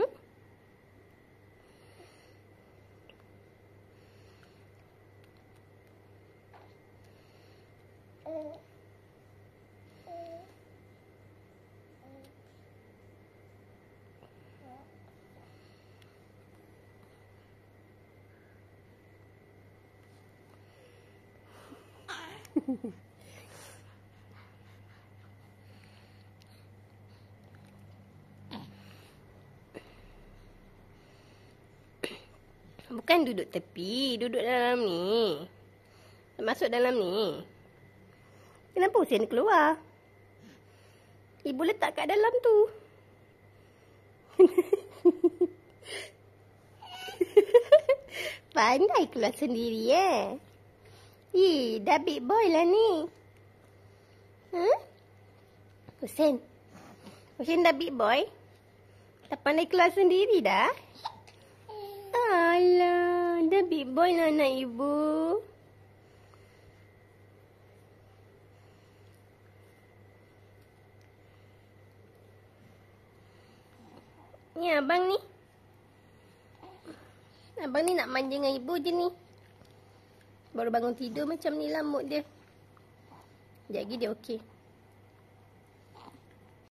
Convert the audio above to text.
ん。フフフ。Bukan duduk tepi, duduk dalam ni. Masuk dalam ni. Kenapa Hussein keluar? Ibu letak kat dalam tu. Pandai keluar sendiri eh. Ih, dah big boy lah ni. Huh? Hussein. Hussein dah big boy. Dah pandai keluar sendiri dah. Alah, dah big boy lah anak ibu. Ni abang ni. Abang ni nak manja dengan ibu je ni. Baru bangun tidur macam ni lah mood dia. Sekejap lagi dia okey.